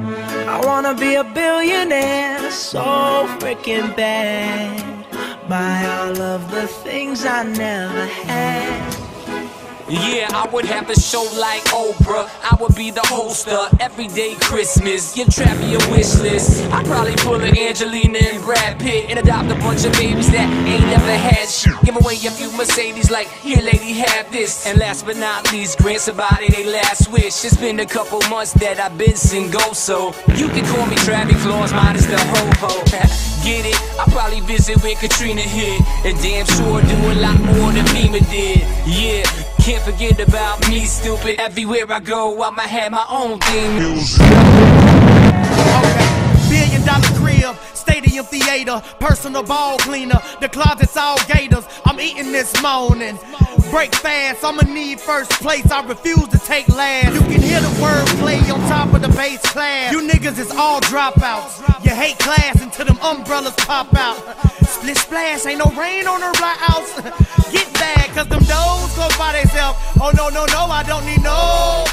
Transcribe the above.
I wanna be a billionaire so freaking bad. Buy all of the things I never had. Yeah, I would have a show like Oprah. I would be the host of Everyday Christmas. Give Travie a wish list. I'd probably pull an Angelina and Brad Pitt and adopt a bunch of babies that ain't never had shit. Give away a few Mercedes, like, here, lady, have this. And last but not least, grant somebody their last wish. It's been a couple months that I've been single, so you can call me Travie Claus, minus the ho ho. Get it? I probably visit where Katrina hit, and damn sure do a lot more than FEMA did. Yeah. Forget about me, stupid. Everywhere I go, I'ma have my own theme music. Billion dollar crib, stadium theater, personal ball cleaner. The closet's all gators. I'm eating this morning. Break fast, I'ma need first place. I refuse to take last. You can hear the wordplay on top of the bass class. You niggas is all dropouts. You hate class until them umbrellas pop out. Split splash, ain't no rain on the right house. Get Oh no, no, no, I don't need no